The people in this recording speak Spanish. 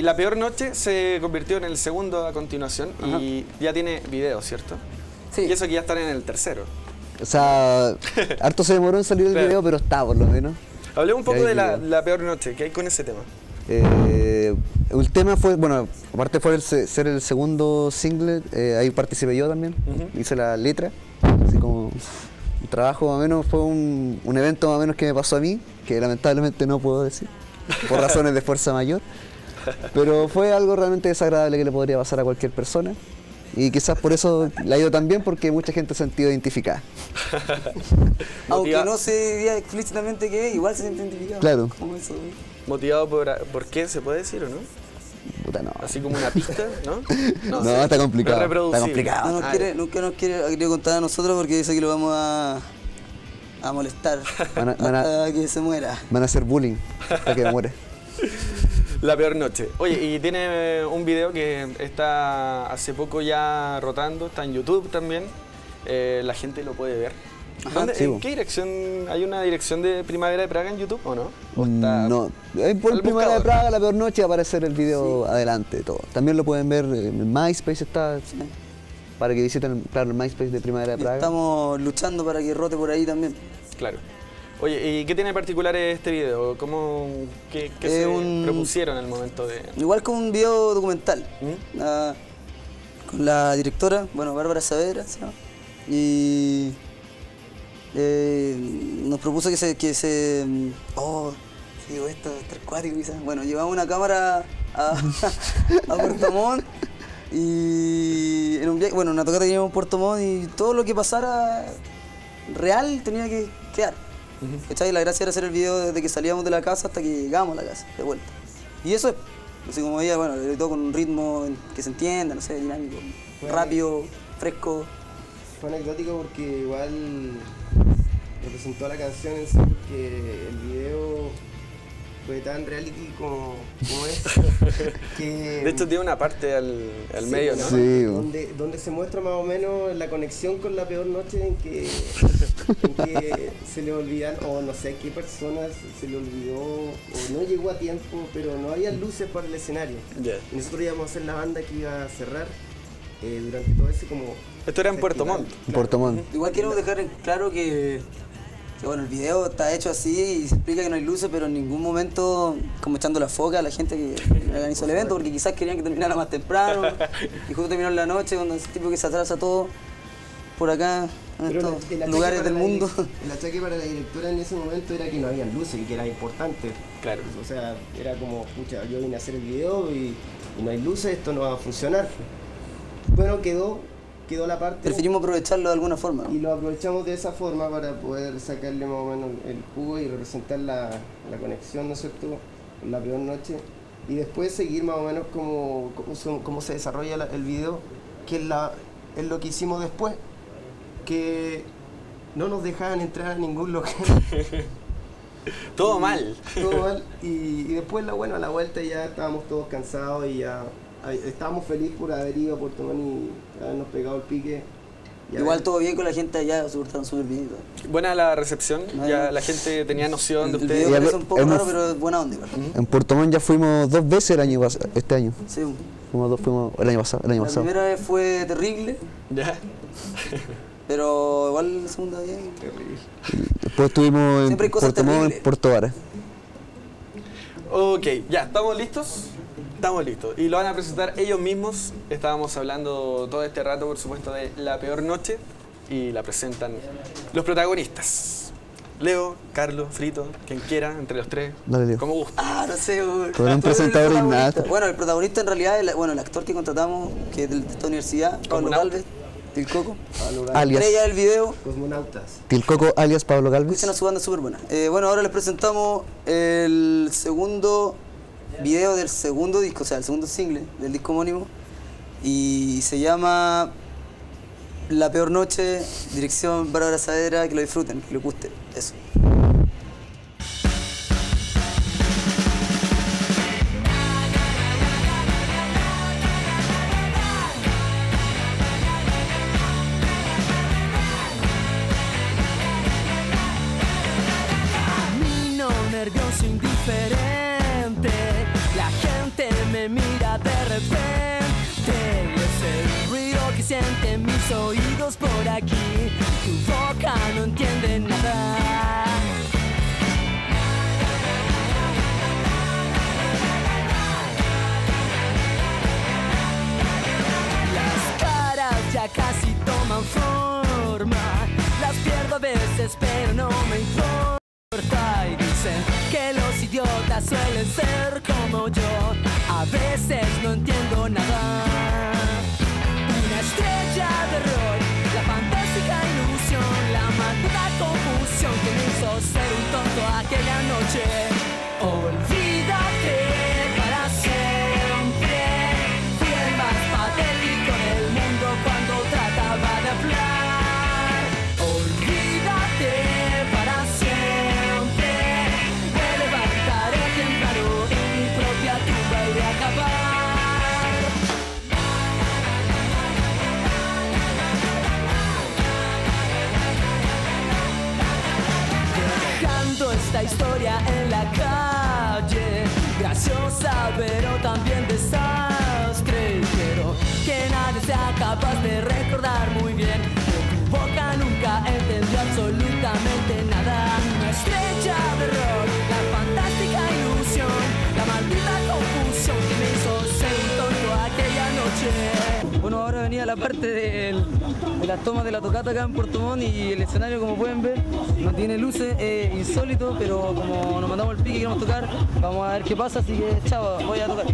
Y La Peor Noche se convirtió en el segundo a continuación y ya tiene video, ¿cierto? Sí. Y eso que ya están en el tercero. O sea, harto se demoró en salir el Claro. video, pero está por lo menos. Hablemos un poco de la. La Peor Noche, ¿qué hay con ese tema? Eh, el tema fue, bueno, aparte fue el se- ser el segundo single, eh, ahí participé yo también, hice la letra, así como un trabajo más o menos, fue un, un evento más o menos que me pasó a mí, que lamentablemente no puedo decir, por razones de fuerza mayor, pero fue algo realmente desagradable que le podría pasar a cualquier persona. Y quizás por eso le ha ido tan bien, porque mucha gente se ha sentido identificada. Aunque no se diga explícitamente que es, igual se siente identificado. Claro. Eso. Motivado por, por qué, ¿se puede decir o no? Puta, no. Así como una pista, ¿no? No, sé. está complicado, No está complicado. No nos Ah, quiere, nunca nos quiere, ha querido contar a nosotros porque dice que lo vamos a, a molestar Van a- van a- hasta que se muera. Van a hacer bullying hasta que muere. La peor noche. Oye, y tiene un video que está hace poco ya rotando, está en YouTube también. Eh, la gente lo puede ver. ¿Dónde- sí, ¿En qué dirección? ¿Hay una dirección de Primavera de Praga en YouTube o no? ¿O está- Mm, No, ahí por al Primera de? Praga, la peor noche, aparecer el video adelante de todo. También lo pueden ver en MySpace, está para que visiten claro, el MySpace de Primavera de Y Praga. estamos luchando para que rote por ahí también. Claro. Oye, ¿y qué tiene de particular este video? ¿Cómo, ¿Qué, qué Es se un- propusieron al momento de...? Igual como un video documental. ¿Mm? Con la directora, bueno, Bárbara Saavedra, se llama, y eh, nos propuso que se, que se, mm, oh, ¿qué digo esto, está acuático quizás. Bueno, llevamos una cámara a, a Puerto Montt y en un viaje, bueno, una tocata que teníamos en Puerto Montt y todo lo que pasara real tenía que quedar. ¿Cachai? La gracia era hacer el video desde que salíamos de la casa hasta que llegábamos a la casa, de vuelta. Y eso es, así como ella, bueno, le todo con un ritmo que se entienda, no sé, dinámico, Bueno. rápido, fresco. Fue anecdótico porque igual representó la canción en sí porque el video fue tan reality como, como es que De hecho, tiene una parte al, al Sí, medio, ¿no? Sí. donde, donde se muestra más o menos la conexión con la peor noche en que, en que se le olvidan, o no sé qué personas se le olvidó, o no llegó a tiempo, pero no había luces para el escenario. Y nosotros íbamos a hacer la banda que iba a cerrar eh, durante todo ese como... Esto era en Puerto. Montt. En Puerto Montt. Igual queremos dejar en claro que, que, bueno, el video está hecho así y se explica que no hay luces, pero en ningún momento como echando la foca a la gente que organizó el evento, porque quizás querían que terminara más temprano y justo terminó en la noche, cuando es tipo que se atrasa todo por acá, en Pero estos el- el achaque lugares del mundo. El achaque para la directora en ese momento era que no había luces y que era importante. Claro. O sea, era como, pucha, yo vine a hacer el video y, y no hay luces, esto no va a funcionar. Bueno, quedó, quedó la parte Preferimos aprovecharlo de alguna forma. ¿no? y lo aprovechamos de esa forma para poder sacarle más o menos el jugo y representar la, la conexión, ¿no es cierto? La peor noche. Y después seguir más o menos cómo, se- cómo se desarrolla la- el video, que es, la, es lo que hicimos después, que no nos dejaban entrar a ningún local. Todo mal. todo mal. Y, y después, la, bueno, a la vuelta ya estábamos todos cansados y ya estábamos felices por haber ido a Puerto Montt y habernos pegado el pique. Igual todo bien con la gente allá, portaron súper bien y todo. Buena la recepción, No, ya la gente tenía noción de El ustedes. video algo- un poco hemos- raro, pero es buena onda igual. En Puerto Montt ya fuimos dos veces el año este año. Sí, Fuimos dos, fuimos el año pasado. El año la pasado. primera vez fue terrible, Ya. pero igual la segunda bien. Después estuvimos en Puerto Montt, en Puerto Vara. Ok, ya, ¿estamos listos? Estamos listos. Y lo van a presentar ellos mismos. Estábamos hablando todo este rato, por supuesto, de La Peor Noche. Y la presentan los protagonistas. Leo, Carlos, Frito, quien quiera, entre los tres. Dale, Leo. Como guste. Ah, no sé, güey. Con un el presentador innato. Bueno, el protagonista en realidad es el, bueno, el actor que contratamos, que es de esta universidad, Pablo. Galvez, del Coco. Pablo Gal- Alias. Estrella del video. Cosmonautas. Tilcoco alias Pablo Galvez. Escuchen a su banda súper buena. Eh, bueno, ahora les presentamos el segundo video del segundo disco, o sea, el segundo single del disco homónimo. Y se llama La Peor Noche, dirección Bárbara Saavedra, que lo disfruten, que les guste. Eso. Nervioso, indiferente. Sienten mis oídos por aquí. Tu boca no entiende nada. Las caras ya casi toman forma. Las pierdo a veces, pero no me importa. Y dicen que los idiotas suelen ser como yo. A veces pero también desastre. Ahora venía la parte del- de las tomas de la tocata acá en Puerto Montt y el escenario, como pueden ver, no tiene luces, es insólito, pero como nos mandamos el pique y queremos tocar, vamos a ver qué pasa, así que chao, voy a tocar.